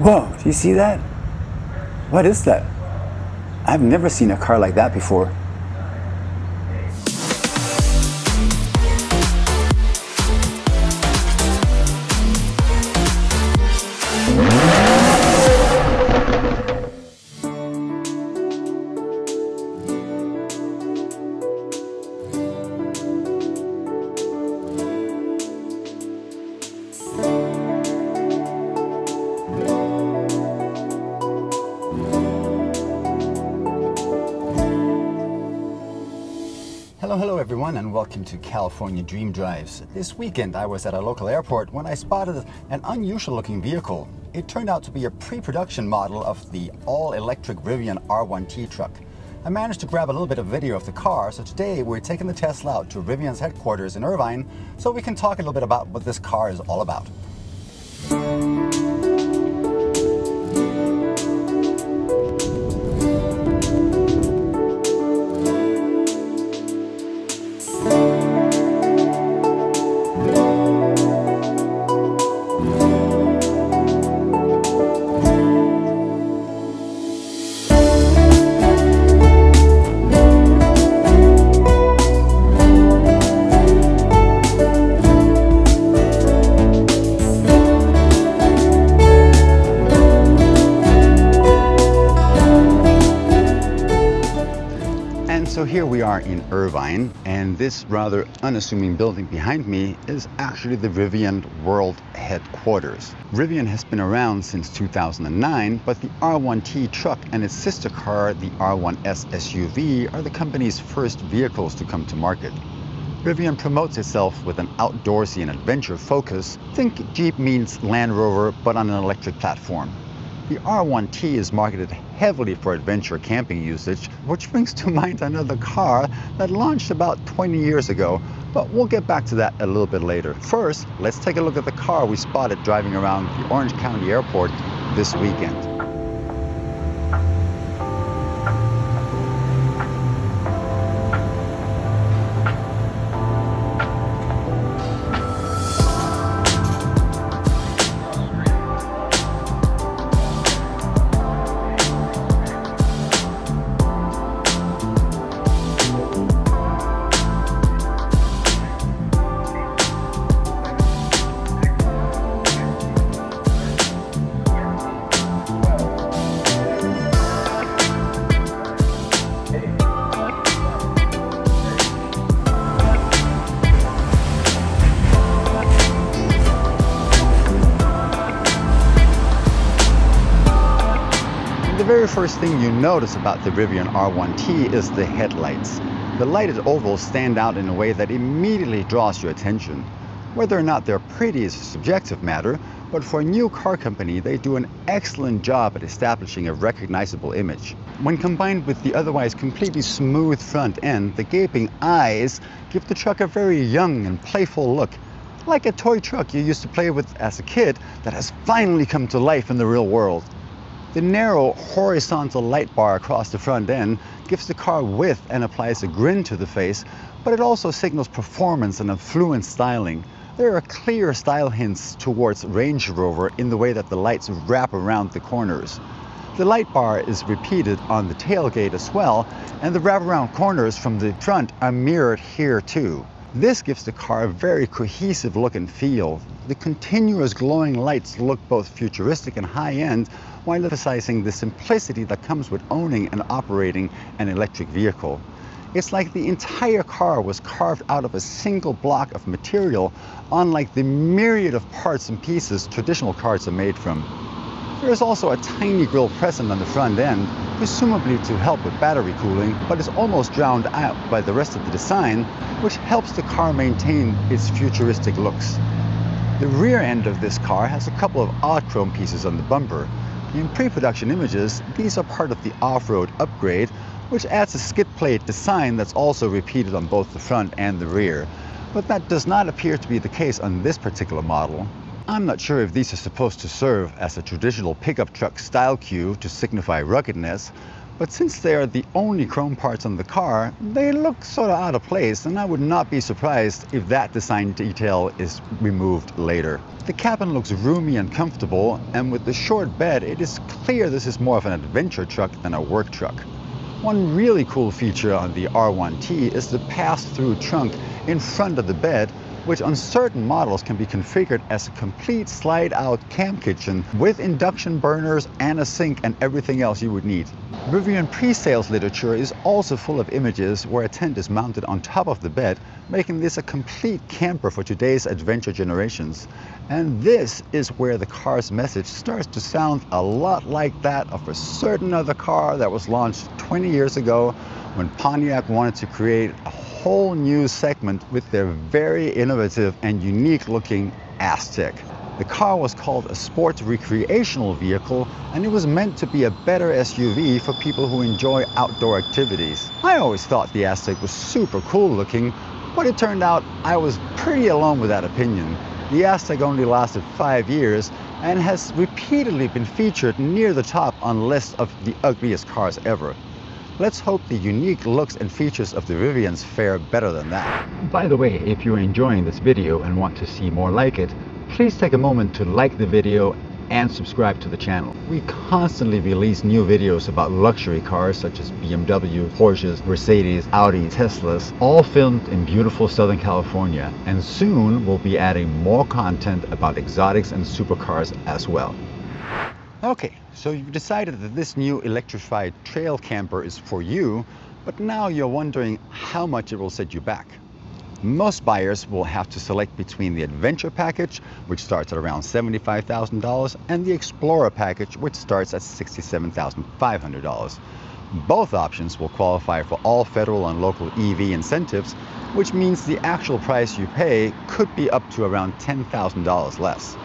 Whoa, do you see that? What is that? I've never seen a car like that before. Everyone, and welcome to California Dream Drives. This weekend I was at a local airport when I spotted an unusual looking vehicle. It turned out to be a pre-production model of the all-electric Rivian R1T truck. I managed to grab a little bit of video of the car, so today we're taking the Tesla out to Rivian's headquarters in Irvine so we can talk a little bit about what this car is all about. Here we are in Irvine, and this rather unassuming building behind me is actually the Rivian World Headquarters. Rivian has been around since 2009, but the R1T truck and its sister car, the R1S SUV, are the company's first vehicles to come to market. Rivian promotes itself with an outdoorsy and adventure focus. Think Jeep means Land Rover, but on an electric platform. The R1T is marketed heavily for adventure camping usage, which brings to mind another car that launched about 20 years ago, but we'll get back to that a little bit later. First, let's take a look at the car we spotted driving around the Orange County Airport this weekend. Very first thing you notice about the Rivian R1T is the headlights. The lighted ovals stand out in a way that immediately draws your attention. Whether or not they're pretty is a subjective matter, but for a new car company, they do an excellent job at establishing a recognizable image. When combined with the otherwise completely smooth front end, the gaping eyes give the truck a very young and playful look, like a toy truck you used to play with as a kid that has finally come to life in the real world. The narrow horizontal light bar across the front end gives the car width and applies a grin to the face, but it also signals performance and affluent styling. There are clear style hints towards Range Rover in the way that the lights wrap around the corners. The light bar is repeated on the tailgate as well, and the wraparound corners from the front are mirrored here too. This gives the car a very cohesive look and feel. The continuous glowing lights look both futuristic and high-end while emphasizing the simplicity that comes with owning and operating an electric vehicle. It's like the entire car was carved out of a single block of material, unlike the myriad of parts and pieces traditional cars are made from. There is also a tiny grill present on the front end, presumably to help with battery cooling, but is almost drowned out by the rest of the design, which helps the car maintain its futuristic looks. The rear end of this car has a couple of odd chrome pieces on the bumper. In pre-production images, these are part of the off-road upgrade, which adds a skid plate design that's also repeated on both the front and the rear. But that does not appear to be the case on this particular model. I'm not sure if these are supposed to serve as a traditional pickup truck style cue to signify ruggedness, But since they are the only chrome parts on the car, they look sort of out of place and I would not be surprised if that design detail is removed later. The cabin looks roomy and comfortable and with the short bed it is clear this is more of an adventure truck than a work truck. One really cool feature on the R1T is the pass-through trunk in front of the bed which on certain models can be configured as a complete slide-out camp kitchen with induction burners and a sink and everything else you would need. Rivian pre-sales literature is also full of images where a tent is mounted on top of the bed, making this a complete camper for today's adventure generations. And this is where the car's message starts to sound a lot like that of a certain other car that was launched 20 years ago when Pontiac wanted to create a whole new segment with their very innovative and unique looking Aztek. The car was called a sports recreational vehicle and it was meant to be a better SUV for people who enjoy outdoor activities. I always thought the Aztek was super cool looking, but it turned out I was pretty alone with that opinion. The Aztek only lasted five years and has repeatedly been featured near the top on lists of the ugliest cars ever. Let's hope the unique looks and features of the Rivians fare better than that. By the way, if you're enjoying this video and want to see more like it, please take a moment to like the video and subscribe to the channel. We constantly release new videos about luxury cars such as BMW, Porsches, Mercedes, Audi, Teslas, all filmed in beautiful Southern California. And soon we'll be adding more content about exotics and supercars as well. Okay, so you've decided that this new electrified trail camper is for you, but now you're wondering how much it will set you back. Most buyers will have to select between the Adventure package, which starts at around $75,000, and the Explorer package, which starts at $67,500. Both options will qualify for all federal and local EV incentives, which means the actual price you pay could be up to around $10,000 less.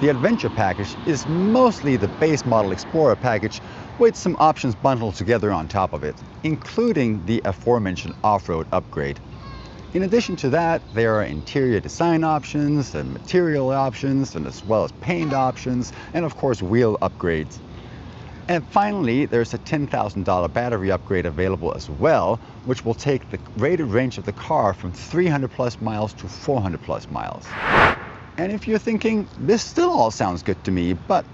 The Adventure package is mostly the base model Explorer package with some options bundled together on top of it, including the aforementioned off-road upgrade. In addition to that, there are interior design options and material options, and as well as paint options, and of course wheel upgrades. And finally, there's a $10,000 battery upgrade available as well, which will take the rated range of the car from 300 plus miles to 400 plus miles. And if you're thinking, this still all sounds good to me, but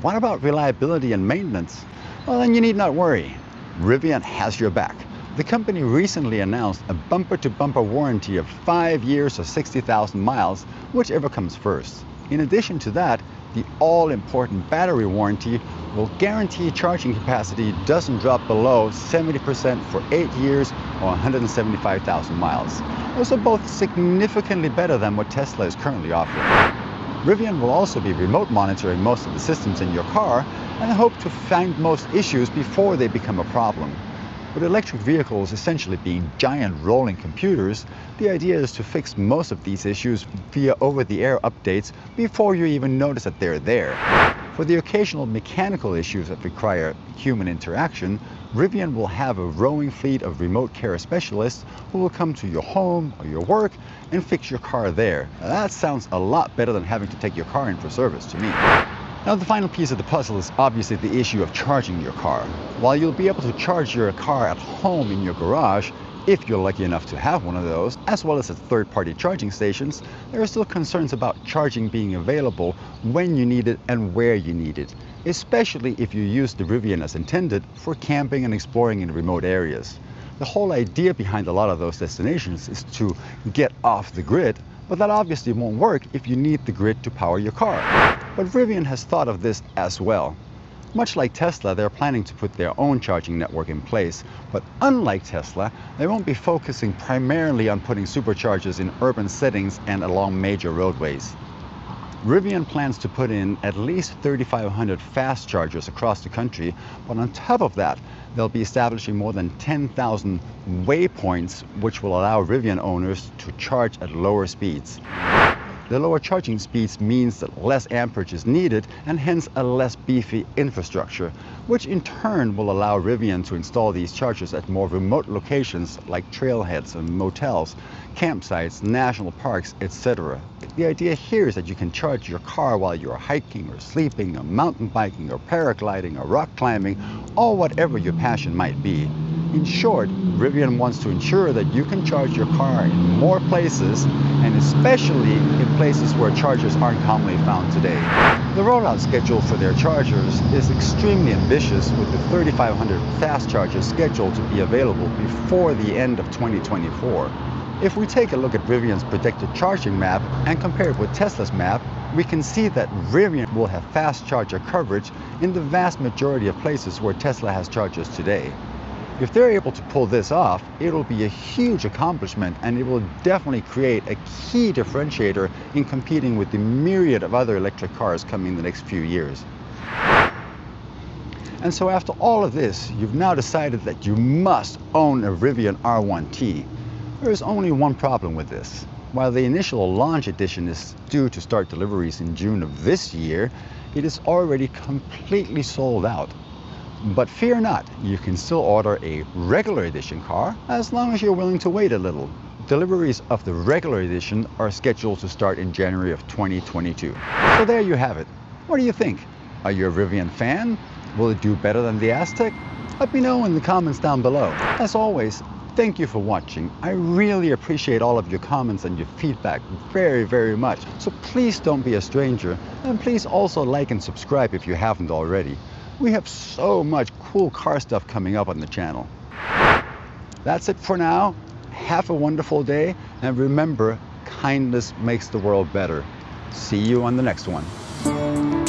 what about reliability and maintenance? Well, then you need not worry. Rivian has your back. The company recently announced a bumper-to-bumper -bumper warranty of five years or 60,000 miles, whichever comes first. In addition to that, the all-important battery warranty will guarantee charging capacity doesn't drop below 70% for 8 years or 175,000 miles. Those are both significantly better than what Tesla is currently offering. Rivian will also be remote monitoring most of the systems in your car and hope to find most issues before they become a problem. With electric vehicles essentially being giant rolling computers, the idea is to fix most of these issues via over-the-air updates before you even notice that they're there. For the occasional mechanical issues that require human interaction, Rivian will have a rowing fleet of remote care specialists who will come to your home or your work and fix your car there. Now, that sounds a lot better than having to take your car in for service to me. Now the final piece of the puzzle is obviously the issue of charging your car. While you'll be able to charge your car at home in your garage, if you're lucky enough to have one of those, as well as third-party charging stations, there are still concerns about charging being available when you need it and where you need it, especially if you use the Rivian as intended for camping and exploring in remote areas. The whole idea behind a lot of those destinations is to get off the grid, but that obviously won't work if you need the grid to power your car. But Rivian has thought of this as well. Much like Tesla, they're planning to put their own charging network in place, but unlike Tesla, they won't be focusing primarily on putting superchargers in urban settings and along major roadways. Rivian plans to put in at least 3,500 fast chargers across the country, but on top of that, they'll be establishing more than 10,000 waypoints, which will allow Rivian owners to charge at lower speeds. The lower charging speeds means that less amperage is needed and hence a less beefy infrastructure, which in turn will allow Rivian to install these chargers at more remote locations like trailheads and motels, campsites, national parks, etc. The idea here is that you can charge your car while you're hiking or sleeping or mountain biking or paragliding or rock climbing or whatever your passion might be. In short, Rivian wants to ensure that you can charge your car in more places and especially in places where chargers aren't commonly found today. The rollout schedule for their chargers is extremely ambitious with the 3500 fast chargers scheduled to be available before the end of 2024. If we take a look at Rivian's predicted charging map and compare it with Tesla's map, we can see that Rivian will have fast charger coverage in the vast majority of places where Tesla has chargers today. If they're able to pull this off, it'll be a huge accomplishment and it will definitely create a key differentiator in competing with the myriad of other electric cars coming in the next few years. And so after all of this, you've now decided that you must own a Rivian R1T. There is only one problem with this. While the initial launch edition is due to start deliveries in June of this year, it is already completely sold out. But fear not, you can still order a regular edition car as long as you're willing to wait a little. Deliveries of the regular edition are scheduled to start in January of 2022. So there you have it. What do you think? Are you a Rivian fan? Will it do better than the Aztek? Let me know in the comments down below. As always, thank you for watching. I really appreciate all of your comments and your feedback very, very much. So please don't be a stranger. And please also like and subscribe if you haven't already. We have so much cool car stuff coming up on the channel. That's it for now. Have a wonderful day. And remember, kindness makes the world better. See you on the next one.